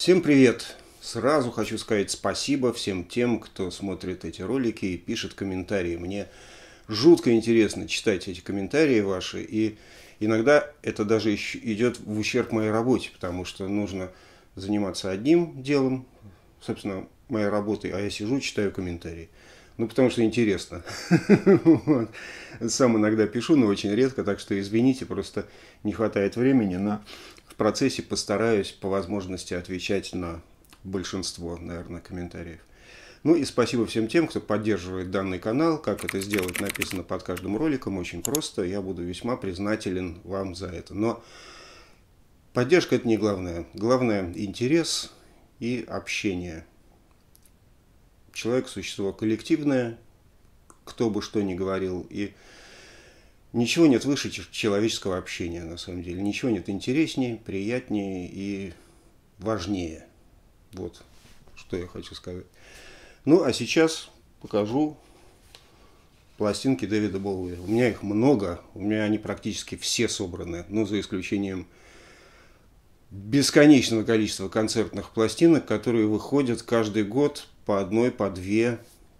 Всем привет! Сразу хочу сказать спасибо всем тем, кто смотрит эти ролики и пишет комментарии. Мне жутко интересно читать эти комментарии ваши, и иногда это даже идет в ущерб моей работе, потому что нужно заниматься одним делом, собственно, моей работой, а я сижу, читаю комментарии. Ну, потому что интересно. Сам иногда пишу, но очень редко, так что извините, просто не хватает времени, в процессе постараюсь по возможности отвечать на большинство, наверное, комментариев. Ну и спасибо всем тем, кто поддерживает данный канал. Как это сделать, написано под каждым роликом. Очень просто. Я буду весьма признателен вам за это. Но поддержка это не главное. Главное интерес и общение. Человек – существо коллективное, кто бы что ни говорил. И ничего нет выше человеческого общения, на самом деле. Ничего нет интереснее, приятнее и важнее. Вот что я хочу сказать. Ну, а сейчас покажу пластинки Дэвида Боуи. У меня их много, у меня они практически все собраны, ну, за исключением бесконечного количества концертных пластинок, которые выходят каждый год по одной, по две,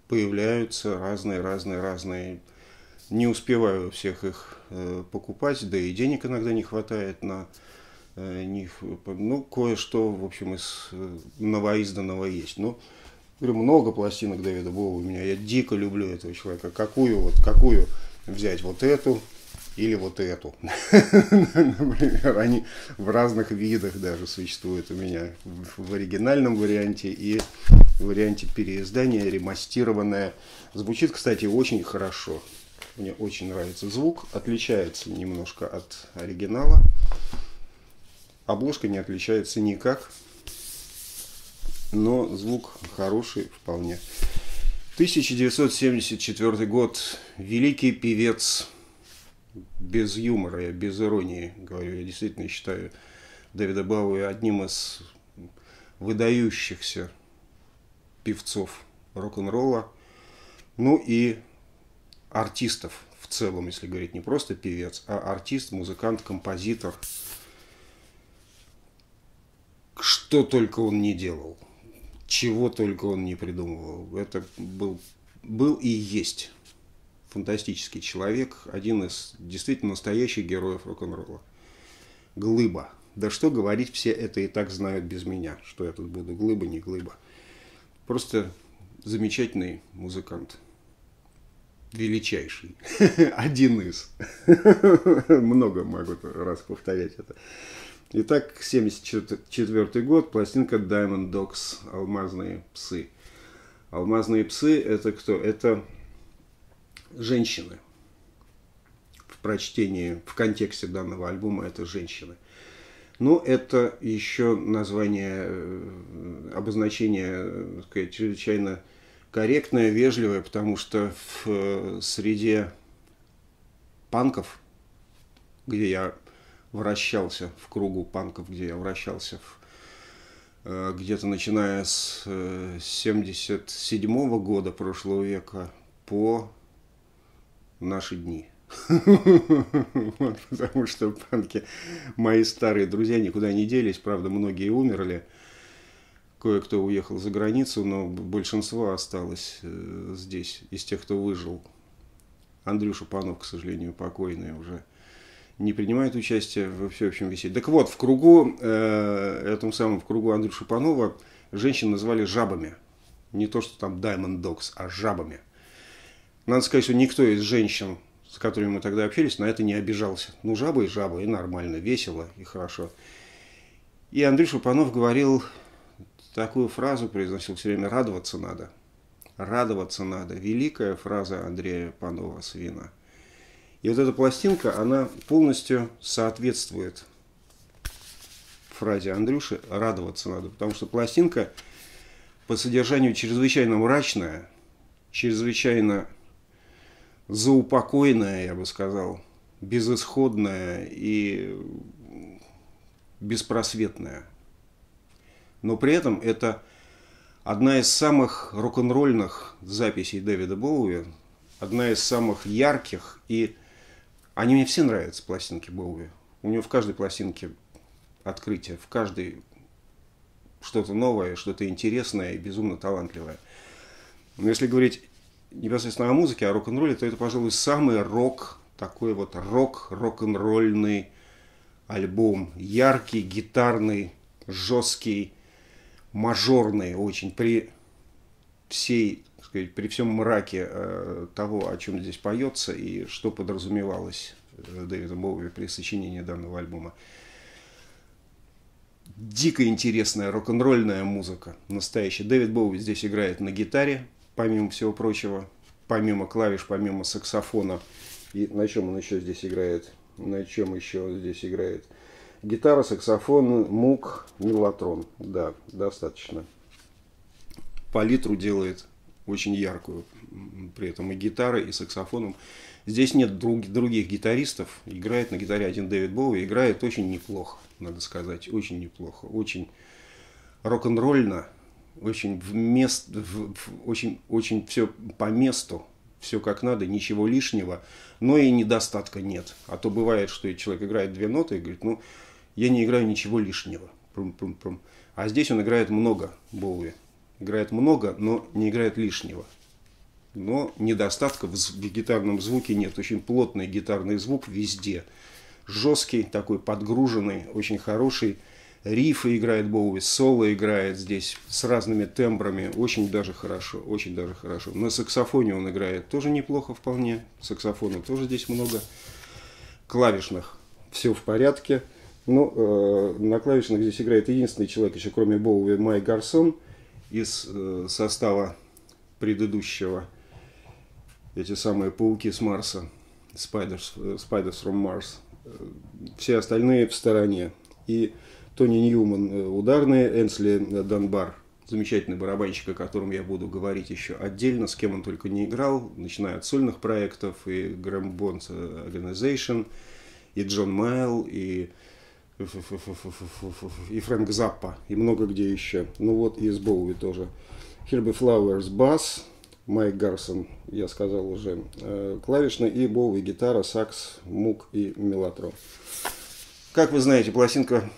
появляются разные, разные, разные. Не успеваю всех их э, покупать, да и денег иногда не хватает на э, них. Ну, кое-что, в общем, из э, новоизданного есть. Ну, говорю, много пластинок Дэвида Боуи у меня. Я дико люблю этого человека. Какую вот, какую взять? Вот эту, или вот эту. Например, они в разных видах даже существуют у меня. В оригинальном варианте и в варианте переиздания, ремастированная. Звучит, кстати, очень хорошо. Мне очень нравится звук. Отличается немножко от оригинала. Обложка не отличается никак. Но звук хороший вполне. 1974 год. Великий певец без юмора, я без иронии говорю, я действительно считаю Дэвида Бауи одним из выдающихся певцов рок-н-ролла, ну и артистов в целом, если говорить не просто певец, а артист, музыкант, композитор. Что только он не делал, чего только он не придумывал. Это был, был и есть фантастический человек, один из действительно настоящих героев рок-н-ролла. Глыба. Да что говорить, все это и так знают без меня, что я тут буду глыба, не глыба. Просто замечательный музыкант. Величайший. Один из. Много могу раз повторять это. Итак, 74 год, пластинка Diamond Dogs, алмазные псы. Алмазные псы это кто? Это женщины. В прочтении, в контексте данного альбома это женщины. Но это еще название, э, обозначение, э, так сказать, чрезвычайно корректное, вежливое, потому что в э, среде панков, где я вращался, в кругу панков, где я вращался в, где-то начиная с 77 года прошлого века по наши дни. Потому что панки, мои старые друзья никуда не делись, правда, многие умерли. Кое-кто уехал за границу, но большинство осталось э, здесь, из тех, кто выжил. Андрюша Панов, к сожалению, покойный уже не принимает участие во всеобщем веселье. Так вот, в кругу, э, этом самом, в кругу Андрюши Панова женщин называли жабами. Не то, что там Diamond Dogs, а жабами – надо сказать, что никто из женщин, с которыми мы тогда общались, на это не обижался. Ну, жаба и жаба, и нормально, весело и хорошо. И Андрей Шупанов говорил такую фразу, произносил все время «радоваться надо». «Радоваться надо». Великая фраза Андрея Панова «Свина». И вот эта пластинка, она полностью соответствует фразе Андрюши «радоваться надо», потому что пластинка по содержанию чрезвычайно мрачная, чрезвычайно заупокойная, я бы сказал, безысходная и беспросветная. Но при этом это одна из самых рок-н-ролльных записей Дэвида Боуи, одна из самых ярких, и они мне все нравятся, пластинки Боуи. У него в каждой пластинке открытие, в каждой что-то новое, что-то интересное и безумно талантливое. Но если говорить непосредственно о музыке, о рок-н-ролле, то это, пожалуй, самый рок, такой вот рок, рок-н-ролльный альбом. Яркий, гитарный, жесткий, мажорный очень. При всей, сказать, при всем мраке э, того, о чем здесь поется и что подразумевалось э, Дэвидом Боуи при сочинении данного альбома. Дико интересная рок-н-ролльная музыка, настоящая. Дэвид Боуи здесь играет на гитаре, помимо всего прочего, помимо клавиш, помимо саксофона. И на чем он еще здесь играет? На чем еще здесь играет? Гитара, саксофон, мук, мелатрон. Да, достаточно. Палитру делает очень яркую. При этом и гитарой, и саксофоном. Здесь нет друг, других гитаристов. Играет на гитаре один Дэвид Боуи. Играет очень неплохо, надо сказать. Очень неплохо. Очень рок-н-ролльно. Очень в мест, в, в, очень, очень все по месту. Все как надо, ничего лишнего. Но и недостатка нет. А то бывает, что человек играет две ноты и говорит, ну, я не играю ничего лишнего. Прум -прум -прум. А здесь он играет много Боуи. Играет много, но не играет лишнего. Но недостатка в, гитарном звуке нет. Очень плотный гитарный звук везде. Жесткий, такой подгруженный, очень хороший. Рифы играет Боуи, соло играет здесь с разными тембрами. Очень даже хорошо, очень даже хорошо. На саксофоне он играет тоже неплохо вполне. Саксофона тоже здесь много. Клавишных все в порядке. Ну, э, на клавишных здесь играет единственный человек, еще кроме Боуи, Май Гарсон из э, состава предыдущего. Эти самые пауки с Марса, Spiders, э, Spiders from Mars. Все остальные в стороне. И Тони Ньюман э, ударные, Энсли Данбар замечательный барабанщик, о котором я буду говорить еще отдельно, с кем он только не играл, начиная от сольных проектов, и Грэм Бонд Organization, и Джон Майл, и и Фрэнк Заппа, и много где еще. Ну вот, и из Боуи тоже. Хирби Флауэрс бас, Майк Гарсон, я сказал уже, э, клавишный, и Боуи гитара, сакс, мук и мелатрон. Как вы знаете, пластинка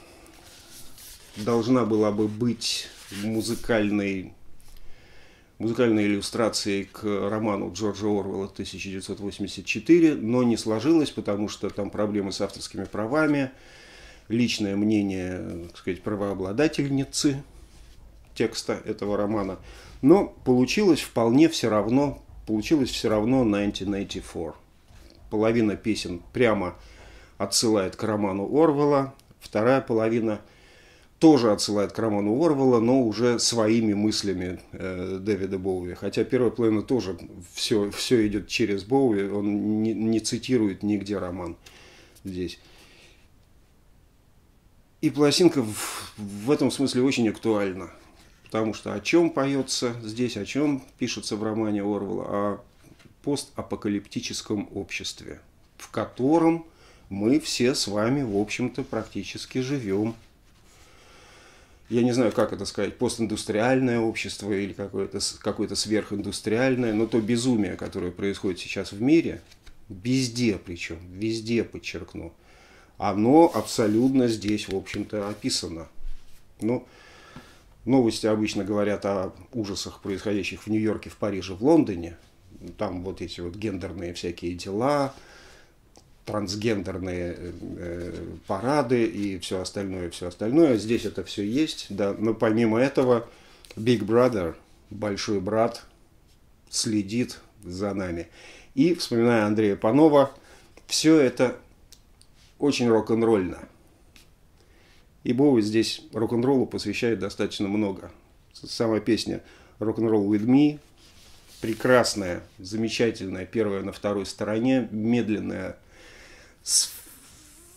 должна была бы быть музыкальной музыкальной иллюстрацией к роману Джорджа Орвелла 1984, но не сложилось, потому что там проблемы с авторскими правами, личное мнение, так сказать, правообладательницы текста этого романа. Но получилось вполне все равно, получилось все равно 1984. Половина песен прямо отсылает к роману Орвелла, вторая половина тоже отсылает к роману Орвелла, но уже своими мыслями э, Дэвида Боуи. Хотя первая половина тоже все, все идет через Боуи, он не, не цитирует нигде роман здесь. И пластинка в, в этом смысле очень актуальна. Потому что о чем поется здесь, о чем пишется в романе Орвелла? О постапокалиптическом обществе, в котором мы все с вами, в общем-то, практически живем. Я не знаю, как это сказать, постиндустриальное общество или какое-то какое сверхиндустриальное, но то безумие, которое происходит сейчас в мире, везде причем, везде подчеркну, оно абсолютно здесь, в общем-то, описано. Ну, новости обычно говорят о ужасах, происходящих в Нью-Йорке, в Париже, в Лондоне. Там вот эти вот гендерные всякие дела, трансгендерные э, парады и все остальное, все остальное. Здесь это все есть, да. Но помимо этого, Big Brother, большой брат, следит за нами. И, вспоминая Андрея Панова, все это очень рок-н-ролльно. И Боуи здесь рок-н-роллу посвящает достаточно много. Самая песня «Rock'n'Roll with me» прекрасная, замечательная, первая на второй стороне, медленная, с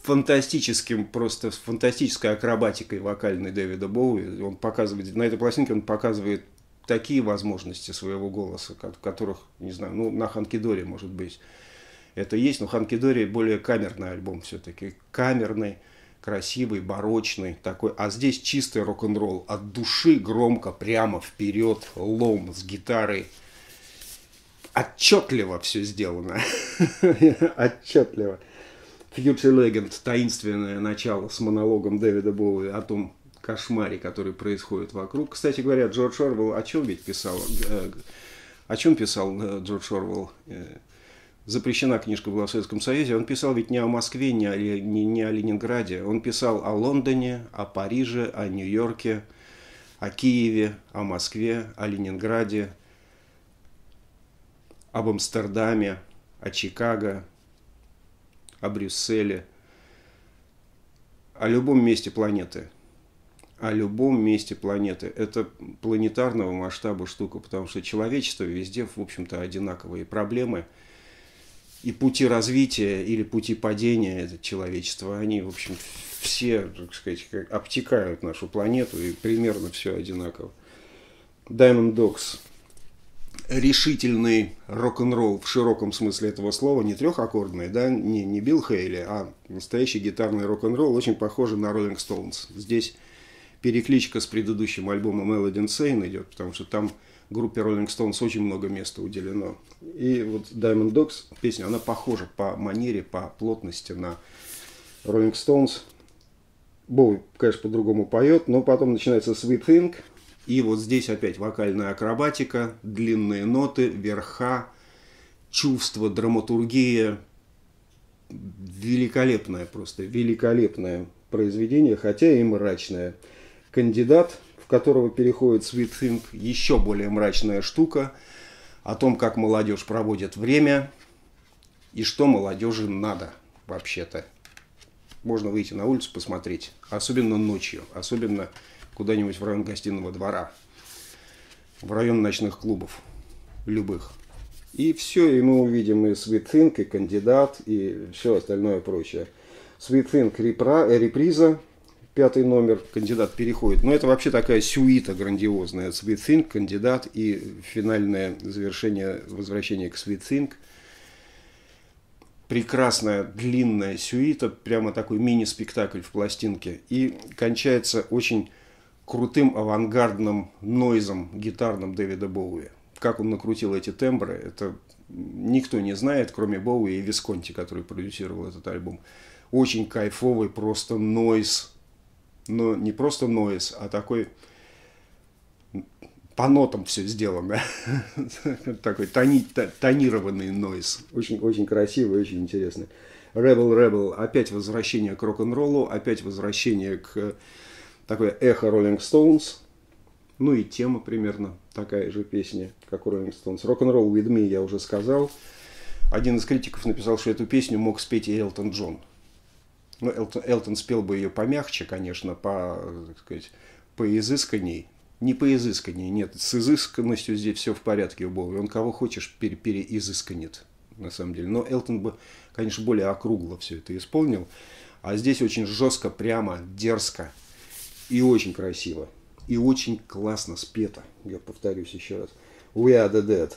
фантастическим, просто с фантастической акробатикой вокальной Дэвида Боуи. Он показывает, на этой пластинке он показывает такие возможности своего голоса, которых, не знаю, ну, на Ханкидоре, может быть, это есть, но Ханки Дори более камерный альбом все-таки. Камерный, красивый, барочный такой. А здесь чистый рок-н-ролл. От души громко, прямо вперед, лом с гитарой. Отчетливо все сделано. Отчетливо. Future Legend, таинственное начало с монологом Дэвида Боуи о том, кошмаре, который происходит вокруг. Кстати говоря, Джордж Орвелл о чем ведь писал? Э, о чем писал э, Джордж Орвелл? Запрещена книжка была в Советском Союзе. Он писал ведь не о Москве, не о, не, не о Ленинграде. Он писал о Лондоне, о Париже, о Нью-Йорке, о Киеве, о Москве, о Ленинграде, об Амстердаме, о Чикаго, о Брюсселе, о любом месте планеты. О любом месте планеты. Это планетарного масштаба штука, потому что человечество везде, в общем-то, одинаковые проблемы. И пути развития или пути падения человечества, они, в общем, все, так сказать, обтекают нашу планету, и примерно все одинаково. Diamond Dogs – решительный рок-н-ролл в широком смысле этого слова, не трехаккордный, да, не, не Билл Хейли, а настоящий гитарный рок-н-ролл, очень похожий на Rolling Stones. Здесь перекличка с предыдущим альбомом Melody Insane идет, потому что там группе Rolling Stones очень много места уделено. И вот Diamond Dogs, песня, она похожа по манере, по плотности на Rolling Stones. Боуи, конечно, по-другому поет, но потом начинается Sweet Thing – и вот здесь опять вокальная акробатика, длинные ноты, верха, чувство, драматургия. Великолепное просто, великолепное произведение, хотя и мрачное. Кандидат, в которого переходит Sweet Thing, еще более мрачная штука о том, как молодежь проводит время и что молодежи надо вообще-то. Можно выйти на улицу посмотреть, особенно ночью, особенно куда-нибудь в район гостиного двора, в район ночных клубов, любых. И все, и мы увидим и Sweet Think, и кандидат, и все остальное прочее. Sweet Think репра, э, реприза, пятый номер, кандидат переходит. Но это вообще такая сюита грандиозная. Sweet Think, кандидат и финальное завершение, возвращение к Sweet Think. Прекрасная длинная сюита, прямо такой мини-спектакль в пластинке. И кончается очень крутым авангардным нойзом гитарным Дэвида Боуи. Как он накрутил эти тембры, это никто не знает, кроме Боуи и Висконти, который продюсировал этот альбом. Очень кайфовый просто нойз. Но не просто нойз, а такой по нотам все сделано. Такой тони, тонированный нойз. Очень, очень красивый, очень интересный. Rebel Rebel. Опять возвращение к рок-н-роллу, опять возвращение к такое эхо Rolling Stones, ну и тема примерно такая же песня, как у Rolling Stones. Rock'n'Roll With Me я уже сказал. Один из критиков написал, что эту песню мог спеть и Элтон Джон. Ну, Элтон, Элтон спел бы ее помягче, конечно, по, так сказать, по изысканней. Не по изысканней, нет. С изысканностью здесь все в порядке у Боуи. Он кого хочешь пере переизысканет, на самом деле. Но Элтон бы, конечно, более округло все это исполнил. А здесь очень жестко, прямо, дерзко – и очень красиво. И очень классно спето. Я повторюсь еще раз. We are the dead.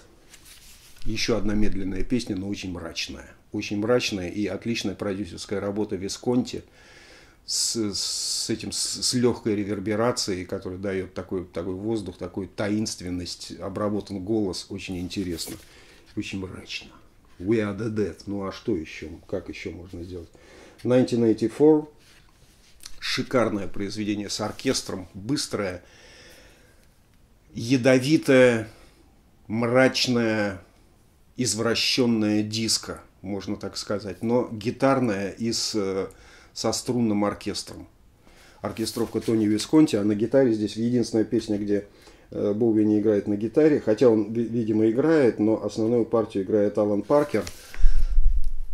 Еще одна медленная песня, но очень мрачная. Очень мрачная и отличная продюсерская работа Висконти с, с этим, с, легкой реверберацией, которая дает такой, такой воздух, такую таинственность, обработан голос, очень интересно, очень мрачно. We are the dead. Ну а что еще? Как еще можно сделать? 1984 шикарное произведение с оркестром, быстрое, ядовитое, мрачное, извращенное диско, можно так сказать, но гитарное и с, со струнным оркестром. Оркестровка Тони Висконти, а на гитаре здесь единственная песня, где э, Боуи не играет на гитаре, хотя он, видимо, играет, но основную партию играет Алан Паркер,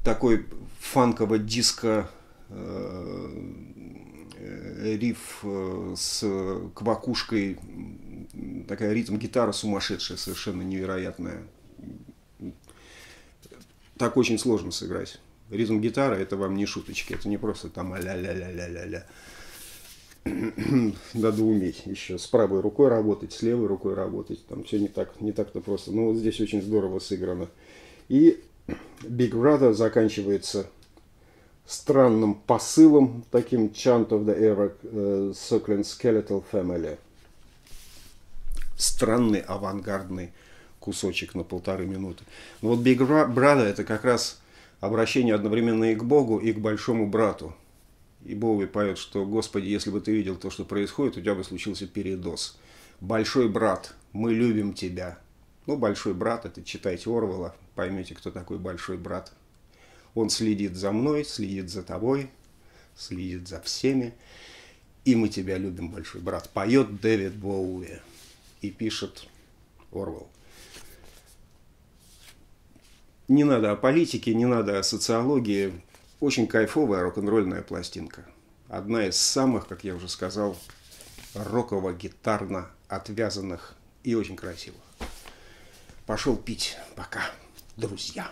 такой фанково-диско э, Э, риф э, с квакушкой, такая ритм-гитара сумасшедшая, совершенно невероятная. Так очень сложно сыграть. Ритм гитара это вам не шуточки, это не просто там ля-ля-ля-ля-ля-ля. Надо уметь еще с правой рукой работать, с левой рукой работать. Там все не так, не так-то просто. Но вот здесь очень здорово сыграно. И Big Brother заканчивается странным посылом, таким chant of the era uh, Circling Skeletal Family. Странный авангардный кусочек на полторы минуты. Но вот Big Brother это как раз обращение одновременно и к Богу, и к большому брату. И Боуи поет, что, Господи, если бы ты видел то, что происходит, у тебя бы случился передоз. Большой брат, мы любим тебя. Ну, большой брат, это читайте Орвала, поймете, кто такой большой брат. Он следит за мной, следит за тобой, следит за всеми. И мы тебя любим, большой брат. Поет Дэвид Боуи и пишет Орвал. Не надо о политике, не надо о социологии. Очень кайфовая рок-н-ролльная пластинка. Одна из самых, как я уже сказал, роково-гитарно отвязанных и очень красивых. Пошел пить. Пока, друзья.